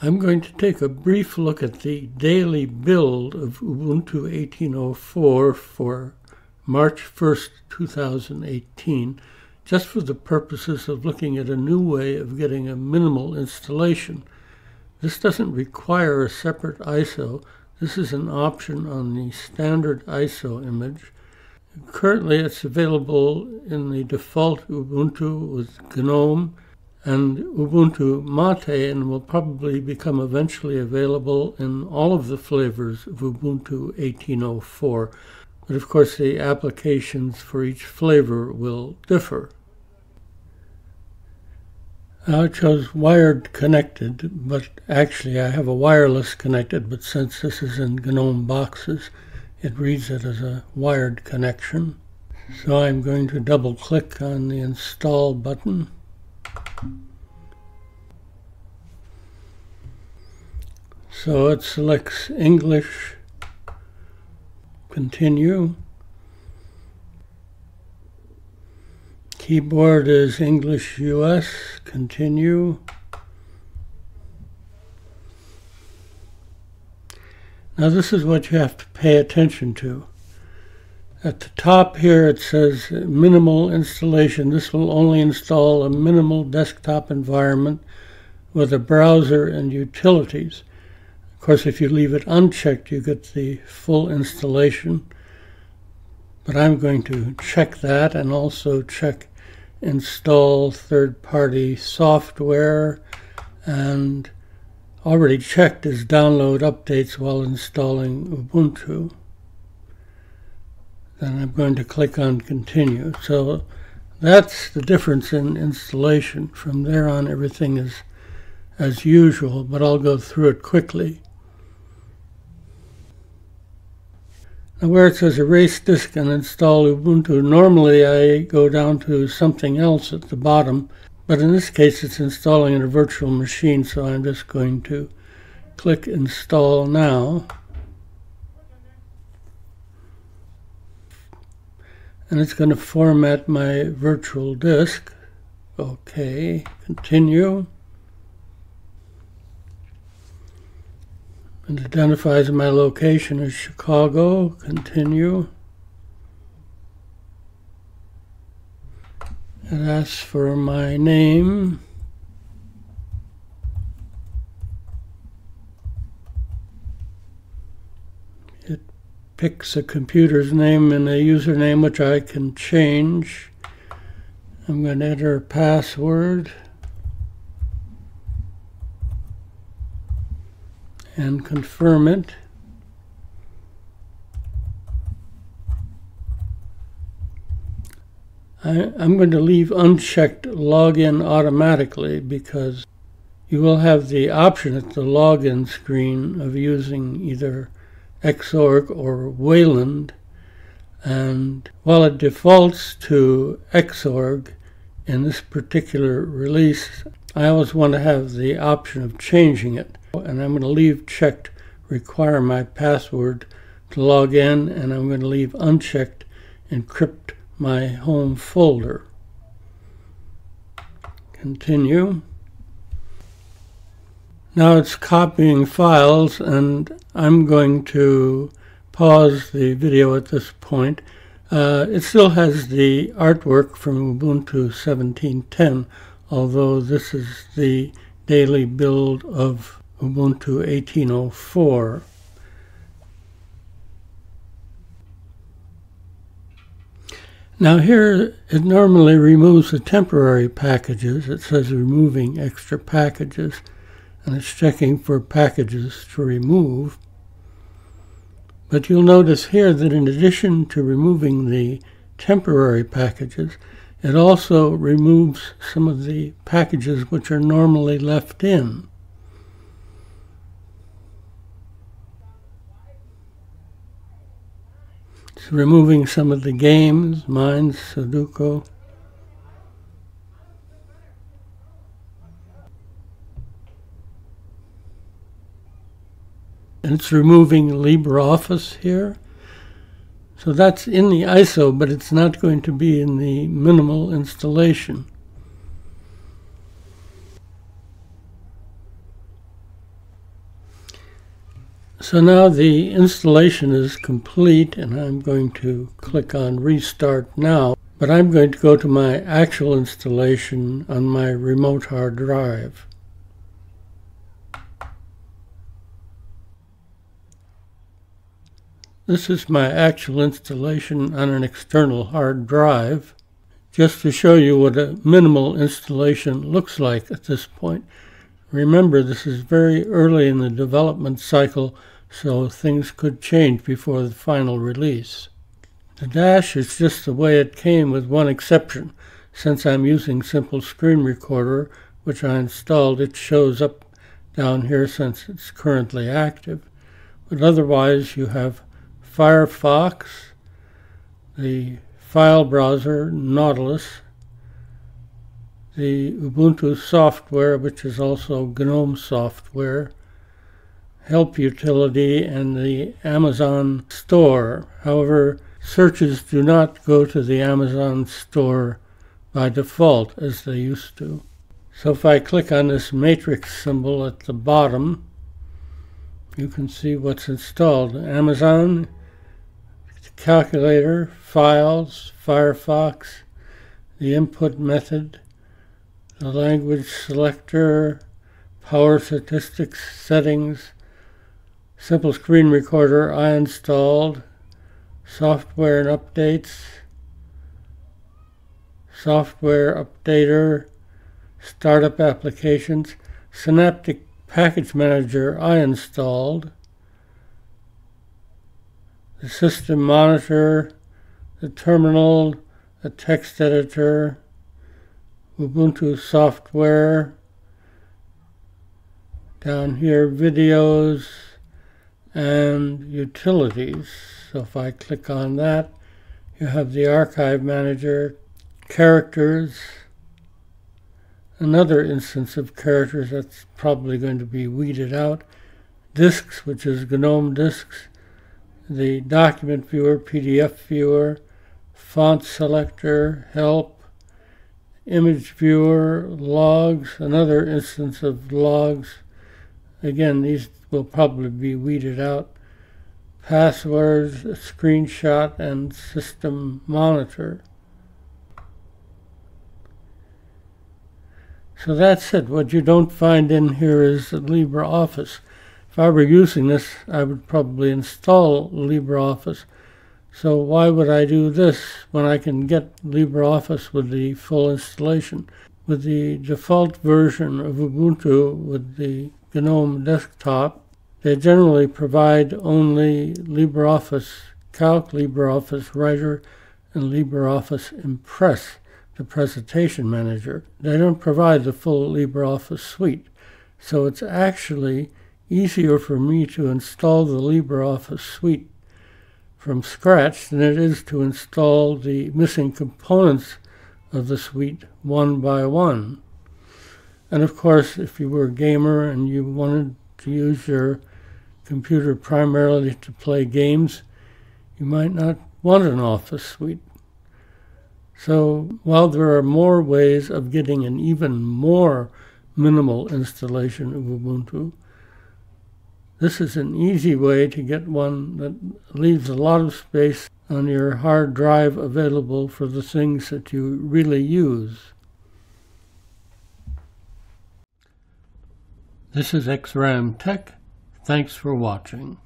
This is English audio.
I'm going to take a brief look at the daily build of Ubuntu 18.04 for March 1st, 2018, just for the purposes of looking at a new way of getting a minimal installation. This doesn't require a separate ISO. This is an option on the standard ISO image. Currently, it's available in the default Ubuntu with GNOME and Ubuntu Mate and will probably become eventually available in all of the flavors of Ubuntu 18.04. But of course, the applications for each flavor will differ. I chose wired connected, but actually I have a wireless connected, but since this is in GNOME boxes, it reads it as a wired connection. So I'm going to double click on the install button. So it selects English, continue. Keyboard is English US, continue. Now this is what you have to pay attention to. At the top here it says minimal installation. This will only install a minimal desktop environment with a browser and utilities. Of course, if you leave it unchecked, you get the full installation. But I'm going to check that and also check install third-party software and already checked is download updates while installing Ubuntu then I'm going to click on continue. So that's the difference in installation. From there on, everything is as usual, but I'll go through it quickly. Now where it says erase disk and install Ubuntu, normally I go down to something else at the bottom, but in this case it's installing in a virtual machine, so I'm just going to click install now. And it's going to format my virtual disk. Okay, continue. It identifies my location as Chicago. Continue. It asks for my name. Picks a computer's name and a username which I can change. I'm going to enter a password and confirm it. I, am going to leave unchecked login automatically because you will have the option at the login screen of using either Xorg or Wayland. And while it defaults to Xorg in this particular release, I always want to have the option of changing it. And I'm going to leave checked require my password to log in, and I'm going to leave unchecked encrypt my home folder. Continue. Now it's copying files and I'm going to pause the video at this point. Uh, it still has the artwork from Ubuntu 17.10, although this is the daily build of Ubuntu 18.04. Now here it normally removes the temporary packages. It says removing extra packages and it's checking for packages to remove. But you'll notice here that in addition to removing the temporary packages, it also removes some of the packages which are normally left in. It's removing some of the games, Mines, Sudoku, and it's removing LibreOffice here. So that's in the ISO, but it's not going to be in the minimal installation. So now the installation is complete and I'm going to click on Restart Now, but I'm going to go to my actual installation on my remote hard drive. This is my actual installation on an external hard drive, just to show you what a minimal installation looks like at this point. Remember, this is very early in the development cycle, so things could change before the final release. The dash is just the way it came with one exception. Since I'm using Simple Screen Recorder, which I installed, it shows up down here since it's currently active. But otherwise, you have Firefox, the file browser Nautilus, the Ubuntu software, which is also GNOME software, Help utility, and the Amazon store. However, searches do not go to the Amazon store by default as they used to. So if I click on this matrix symbol at the bottom, you can see what's installed. Amazon, calculator, files, Firefox, the input method, the language selector, power statistics settings, simple screen recorder I installed, software and updates, software updater, startup applications, Synaptic Package Manager I installed, the system monitor, the terminal, a text editor, Ubuntu software. Down here, videos and utilities. So if I click on that, you have the archive manager, characters, another instance of characters that's probably going to be weeded out, disks, which is GNOME disks, the document viewer, PDF viewer, font selector, help, image viewer, logs, another instance of logs. Again, these will probably be weeded out. Passwords, screenshot, and system monitor. So that's it. What you don't find in here is LibreOffice. If I were using this, I would probably install LibreOffice so why would I do this when I can get LibreOffice with the full installation? With the default version of Ubuntu with the GNOME desktop, they generally provide only LibreOffice Calc, LibreOffice Writer, and LibreOffice Impress, the presentation manager. They don't provide the full LibreOffice suite. So it's actually easier for me to install the LibreOffice suite from scratch than it is to install the missing components of the suite one by one. And of course, if you were a gamer and you wanted to use your computer primarily to play games, you might not want an Office suite. So while there are more ways of getting an even more minimal installation of Ubuntu, this is an easy way to get one that leaves a lot of space on your hard drive available for the things that you really use. This is XRAM Tech. Thanks for watching.